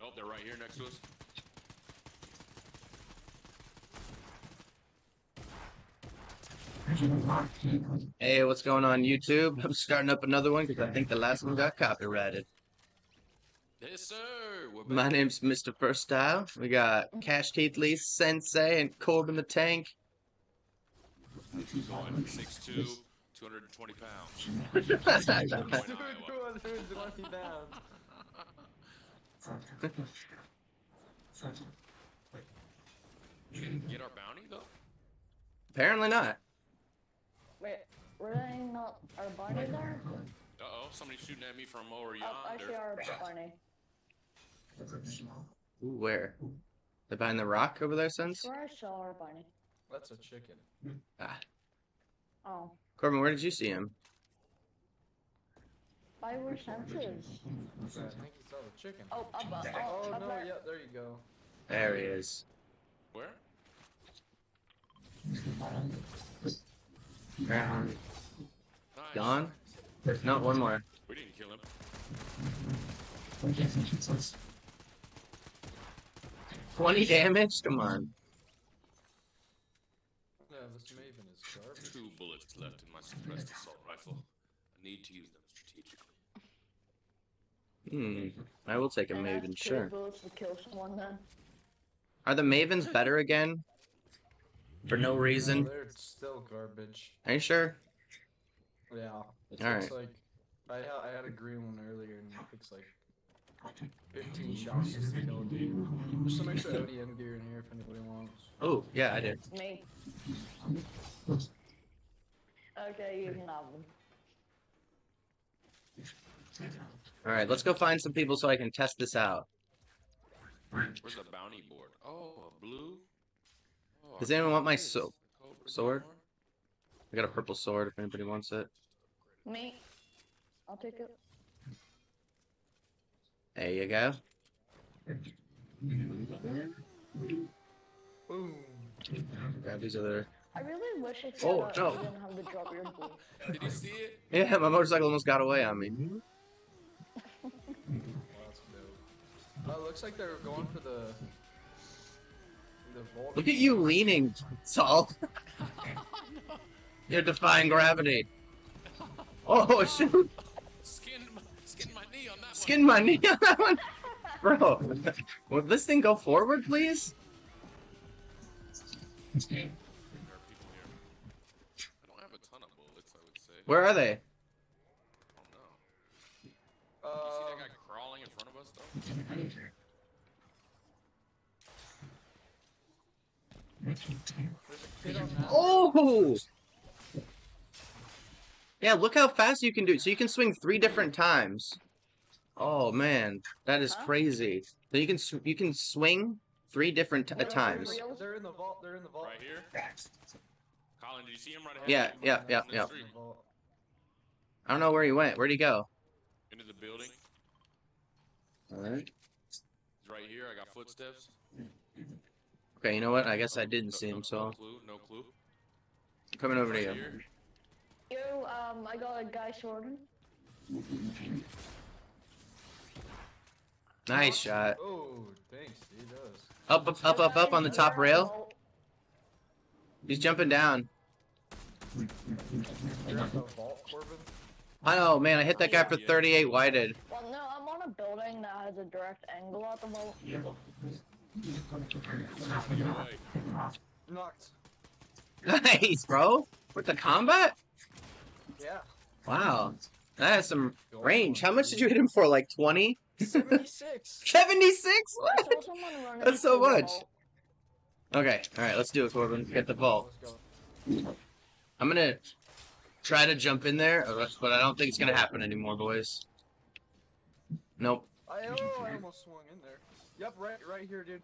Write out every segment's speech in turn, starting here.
Nope, they're right here next to us. Hey, what's going on YouTube? I'm starting up another one because I think the last one got copyrighted. Yes, sir. My name's Mr. First Style. We got Cash Keithley, Sensei, and Corbin the Tank. Going 6'2", 220 pounds. That's Iowa. 220 pounds. Get our bounty though. Apparently not. Wait, were they not our Barney there? Uh oh, somebody's shooting at me from over yonder. Oh, I see our Barney. Ooh, where? They behind the rock over there, Sens? Swear I saw our Barney. That's a chicken. Ah. Oh, Corbin, where did you see him? By were senses. I think he saw the chicken. Oh, up, up, Oh, oh, up no, there. yeah, there you go. There he is. Where? Um, Nice. Gone? No, one more. We didn't kill him. Twenty damage? Come on. Yeah, this Maven is garbage. Two bullets left in my suppressed assault rifle. I need to use them strategically. Hmm. I will take a And Maven, sure. to kill someone then. Are the Mavens better again? For no No, reason? they're still garbage. Are you sure? Yeah. It Alright. like. I, ha- I had a green one earlier and it takes like 15 shots just to kill a dude. There's some extra ODM gear in here if anybody wants. Oh, yeah, I did. Me. Okay, you can have them. Alright, let's go find some people so I can test this out. Where's the bounty board? Oh, a blue. Oh, Does anyone want my so- sword? I got a purple sword if anybody wants it. Me. I'll take it. There you go. Boom. Grab these other. I really wish it Oh, no. didn't have the drop your. Did you see it? Yeah, my motorcycle almost got away on me. Well, that's dope. Oh, it looks like they're going for the. The vault. Look at you leaning, Saul. You're defying gravity. Oh, shoot. Skin, my- skin my knee on that Skin my knee on that one. Bro, will this thing go forward, please? one. There are people here. I don't have a ton of bullets, I would say. Where are they? I don't know. You see Um, that guy crawling in front of us though? there's a kid on that. Oh! Yeah, look how fast you can do. it. So you can swing three different times. Oh man, that is Huh? crazy. So you can sw- you can swing three different t- What are times. They're in the vault. They're in the vault. Right here? Colin, did you see him right ahead? Yeah, yeah, yeah, yeah. street, In the vault. I don't know where he went. Where'd he go? Into the building. Alright. He's right here. I got footsteps. Okay, you know what? I guess I didn't see him, so No clue. No clue. coming over to Right you. here. Yo, um, I got a guy sorting. Nice shot. Oh, thanks, dude. That was. Up, up, up, up, up on the top rail. He's jumping down. You're in the vault, Corbin. I know, man. I hit that guy for 38 whited. Well, no, I'm on a building that has a direct angle at the moment. Away. Knocked. Nice, bro. With the combat? Yeah. Wow. That has some range. How much did you hit him for? Like 20? 76. 76? What? saw someone running That's so much. Okay, alright, let's do it, Corbin. Get the vault. I'm gonna try to jump in there, but I don't think it's gonna happen anymore, boys. Nope. I, oh, I almost swung in there. Yep, right, right here, dude.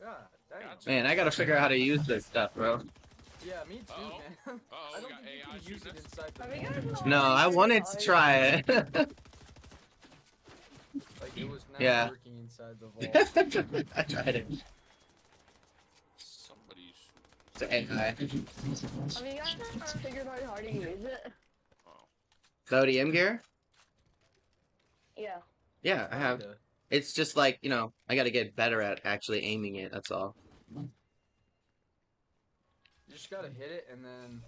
God damn. Man, I gotta figure out how to use this stuff, bro. Yeah, me too, Uh-oh. man. Uh-oh, I don't got think you can use it inside the Have you vault. guys not No, I wanted to try it. Like, it was not Yeah. working inside the vault. I tried it. Somebody's It's an AI. Have you guys ever figured out how to use it? Oh. The ODM gear? Yeah. Yeah, I have. It's just like, you know, I gotta get better at actually aiming it, that's all. You just gotta hit it and then.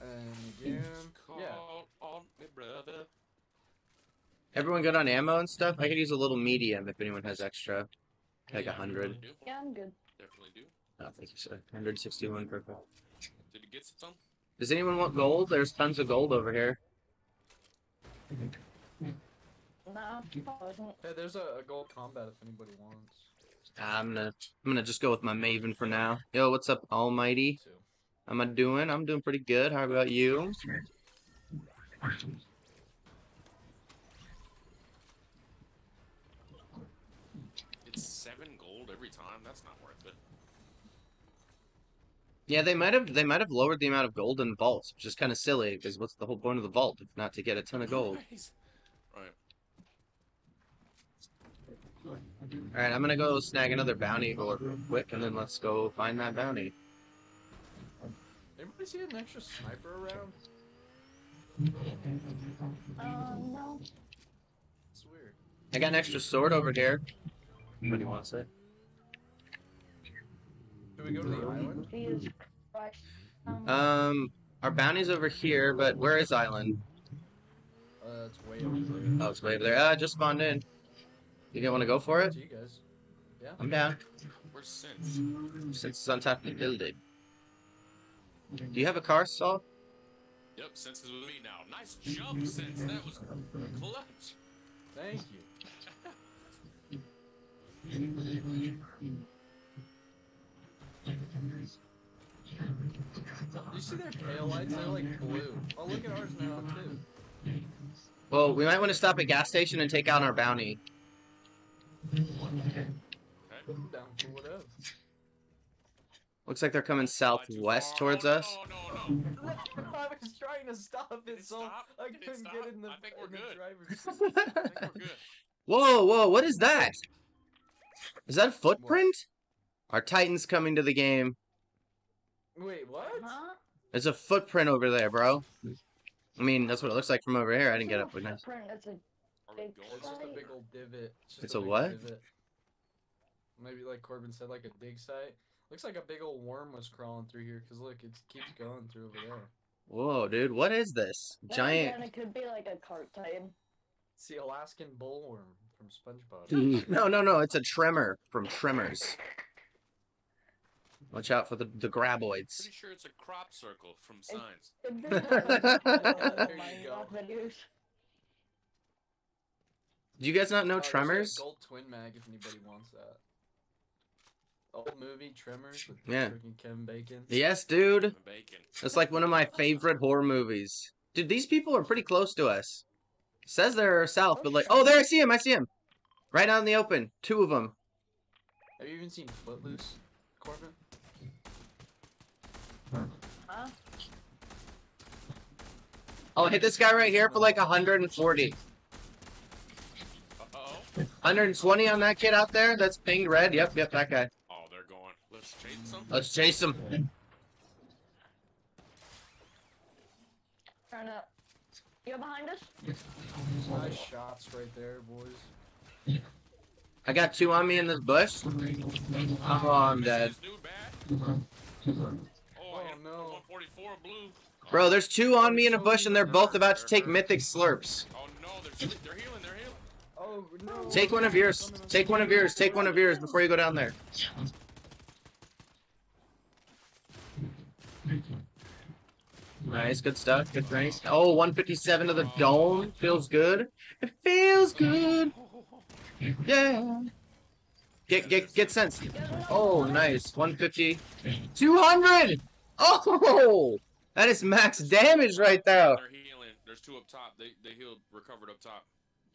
And again. Yeah. Call on me, brother. Everyone good on ammo and stuff? I could use a little medium if anyone has extra. Like Yeah, a hundred. Definitely. Yeah, I'm good. Definitely do. Oh, thank you, sir. 161, perfect. Did you get some? Does anyone want gold? There's tons of gold over here. No, Hey, there's a, a gold combat if anybody wants. Ah, I'm gonna, I'm gonna just go with my Maven for now. Yo, what's up, Almighty? Too. How am I doing? I'm doing pretty good. How about you? It's seven gold every time. That's not worth it. Yeah, they might have, they might have lowered the amount of gold in vaults, which is kind of silly. Because what's the whole point of the vault if not to get a ton of gold? Right. All right, I'm gonna go snag another bounty real quick, and then let's go find that bounty. Anybody see an extra sniper around? Um, no. It's weird. I got an extra sword over here. Anybody wants it? Do we go to the island? Jesus Christ. Um, our bounty's over here, but where is Island? Uh, it's way over there. Oh, it's way over there. Ah, just spawned in. You gonna want to go for it? To you guys. I'm down. Where's Sense? Since it's on top of the building. Do you have a car, Saul? Yep, Sense is with me now. Nice jump, Sense. That was clutch. Thank you. You see their tail lights? They're like blue. Oh, look at ours now too. Well, we might want to stop at gas station and take out our bounty. Okay. Down for whatever. Looks like they're coming southwest towards us. No, no, no. I was trying to stop it, it so stop? I couldn't get in the, I think we're in the good. driver's seat. I think we're good. Whoa, whoa, what is that? Is that a footprint? Our Titan's coming to the game. Wait, what? huh? There's a footprint over there, bro. I mean, that's what it looks like from over here. I didn't get up with nice. Footprint, It's a Big? It's just a big old divot. just It's a big what? divot. Maybe like Corbin said, like a dig site. Looks like a big old worm was crawling through here. Cause look, it keeps going through over there. Whoa, dude, what is this? then Giant. again, it could be like a cart titan. It's the Alaskan bullworm from SpongeBob. No, no, no, it's a tremor from Tremors. Watch out for the, the graboids. Pretty sure it's a crop circle from Signs. Could be like There you go. Do you guys not know Oh, there's a Tremors? Gold twin mag if anybody wants that. Old movie Tremors with Yeah. freaking Kevin Bacon. Yes, dude. And bacon. It's like one of my favorite horror movies. Dude, these people are pretty close to us. Says they're south, but like, oh, there I see him. I see him. Right out in the open. Two of them. Have you even seen Footloose, Corbin? Huh? I'll hit this guy right here for like 140. Uh-oh. 120 on that kid out there. That's pinged red. Yep, yep, that guy. Oh, they're going. Let's chase them. Let's chase him. Turn up. You're behind us? Nice shots right there, boys. I got two on me in this bush. Oh, I'm dead. Bro, there's two on me in a bush, and they're both about to take mythic slurps. Oh no, they're they're healing. They're healing. Oh no! Take one of yours. Take one of yours. Take one of yours before you go down there. Nice, good stuff. Good things. Oh, 157 to the dome. Feels good. It feels good. Yeah. Get get get sense. Oh, nice. 150. 200. Oh, that is max damage right there. They're healing. There's two up top. They they healed, recovered up top.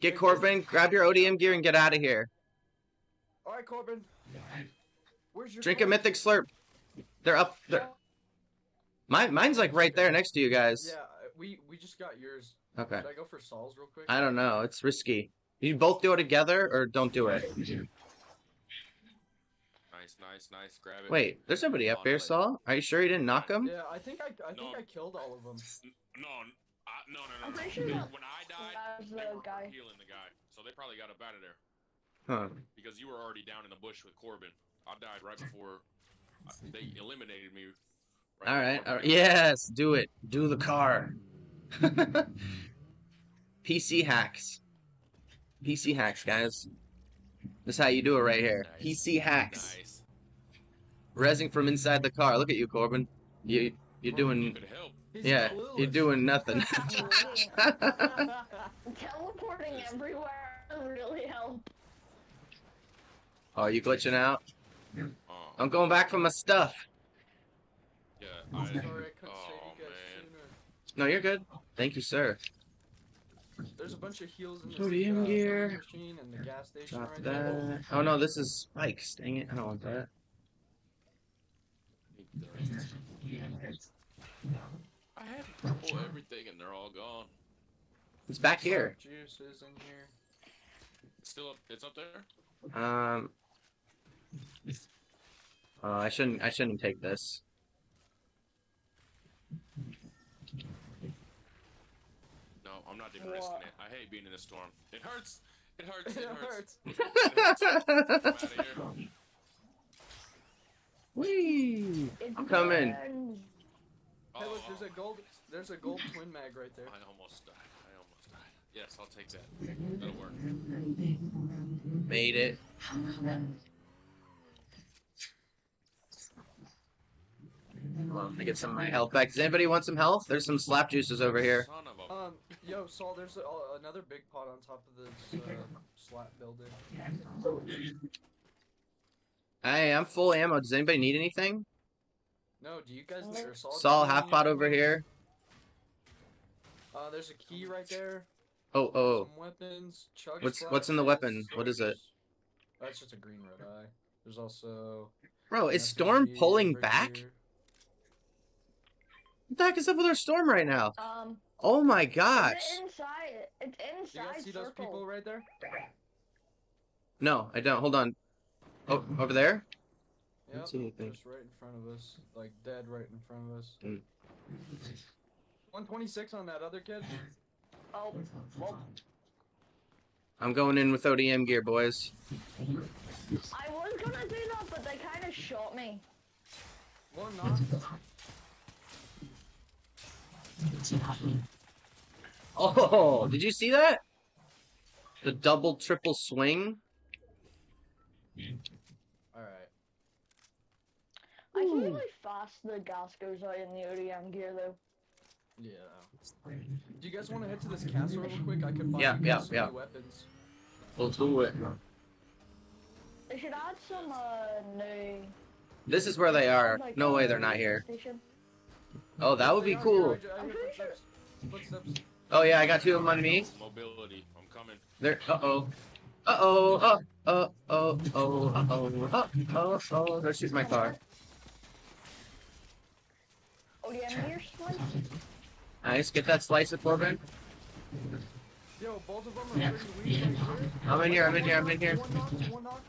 Get Corbin. Grab your ODM gear and get out of here. All right, Corbin. Where's your Drink a mythic slurp. They're up. They're, mine, mine's like right there next to you guys. Yeah, uh, we we just got yours. Okay. Should I go for Saul's real quick? I don't know. It's risky. You both do it together or don't do it. Nice, nice. Nice, nice. Grab it. Wait, there's nobody up On here, way. Saul. Are you sure you didn't knock him? Yeah, I think I I think No. I killed all of them. No, n- I, no, no, no. I'm pretty sure when I died, That was they were guy. healing the guy, so they probably got up out of there Huh. because you were already down in the bush with Corbin. I died right before uh, they eliminated me. Right all right, all right. Yes, do it. Do the car. PC hacks. PC hacks, guys. This is how you do it right here. Nice. PC hacks. Nice. Resing from inside the car. Look at you, Corbin. You you're You doing could help. He's yeah. You're doing nothing. Teleporting everywhere really helped. oh, you glitching out? Oh, I'm going back for my stuff. yeah. I'm sorry I oh you guys man. No, you're good. Thank you, sir. There's a bunch of heals in this uh, gear. machine and the gas station Drop right there. that. Oh no, this is spikes. Dang it! I don't want that. I had purple everything and they're all gone. It's back here. Some Juices in here. It's still up. It's up there. Um. Uh, I shouldn't. I shouldn't take this. No, I'm not even risking it. I hate being in the storm. It hurts. It hurts. It It hurts. hurts. I'm out of here. Whee! It's I'm coming. burns. Hey, look, there's a gold. There's a gold twin mag right there. I almost died. I almost died. Yes, I'll take that. That'll work. Made it. Hold on, let me get some of my health back. Does anybody want some health? There's some slap juices over here. Son of a. Um, yo, Saul, there's a, uh, another big pot on top of this uh, slat building. Hey, I'm full ammo. Does anybody need anything? No, do you guys? Or Saul, do Saul, half pot over here. Uh, there's a key right there. Oh, oh. Some weapons. Chug What's- splash what's in the kits, weapon? What is it? That's just a green red eye. There's also. Bro, an is Storm pulling right back? here. What the heck is up with our Storm right now? Um, Oh my it's gosh. inside. It's Do you guys see those people right there? No, I don't. Hold on. Oh, over there? Yep, see anything. just right in front of us, like dead right in front of us. Mm. 126 on that other kid. Oh, well, I'm going in with ODM gear, boys. I was gonna do that, but they kind of shot me. One knock. Oh, did you see that? The double, triple swing? All right. I really fast the gas goes out in the ODM gear though. Yeah. Do you guys want to head to this castle real quick? I could buy Yeah, you yeah, guys some yeah. new weapons. We'll do it. They should add some uh new. This is where they are. like, No way uh, they're not here. station. Oh, that would be cool. I ju- I I'm pretty sure- footsteps. Footsteps. Oh yeah, I got two of them on me. Mobility. I'm coming. They're uh oh. Uh oh. Uh oh. Oh oh. Uh oh. Uh oh. Oh. They're shooting my car. ODM gear slice. Nice. Get that slice of Corbin. Yo, both of them are pretty weak here. I'm in here. I'm in here. I'm in here. One knocked, one knocked.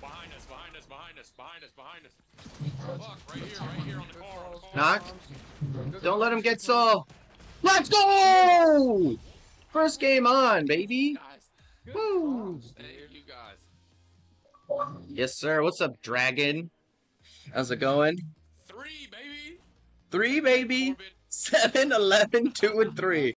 Behind us. Behind us. Behind us. Behind us. Behind us. Fuck! Right here. Right here on the car. On the car. Knocked. Don't let him get calls. Saul. Let's go! First game on, baby. Guys, Woo. calls, you guys. Yes, sir. What's up, Dragon? How's it going? Three, baby. Three, baby. Corbin. Seven, eleven, two, and three.